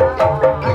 Música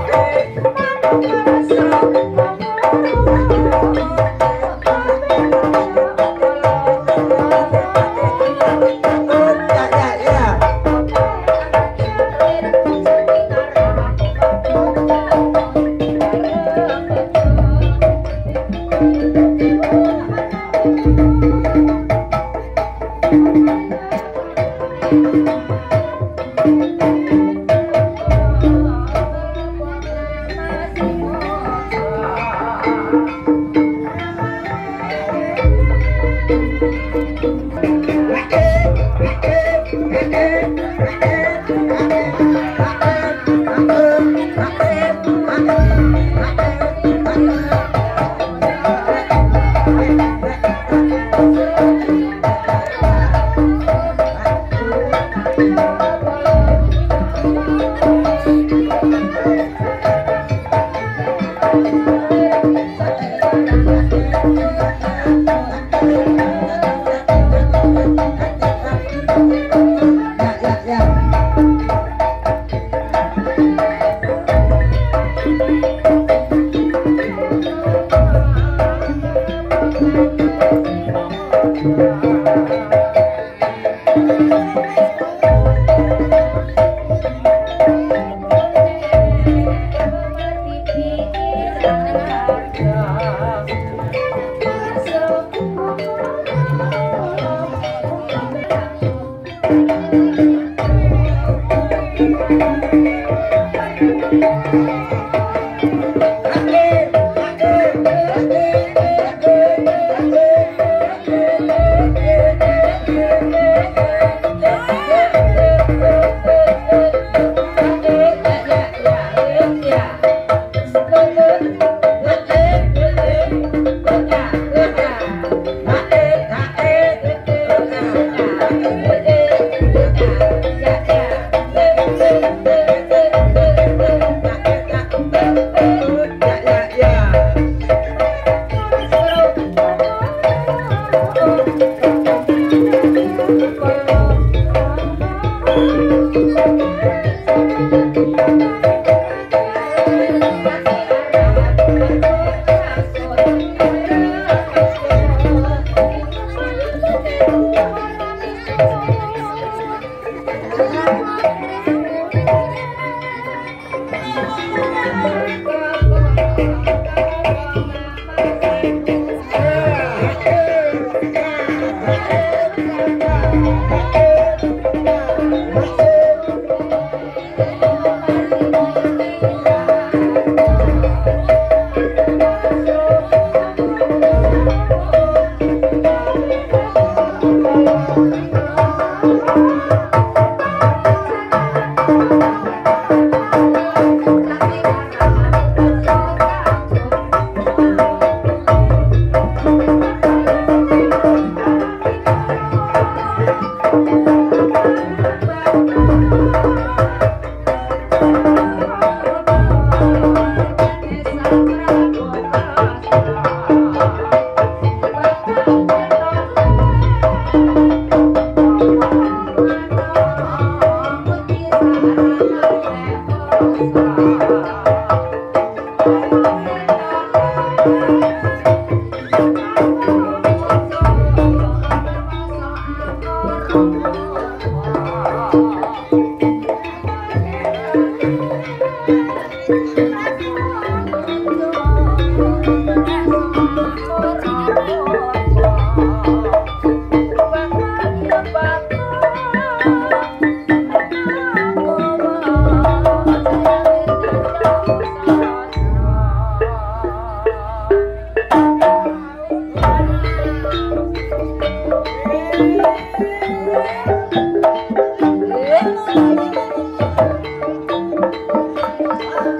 Thank you.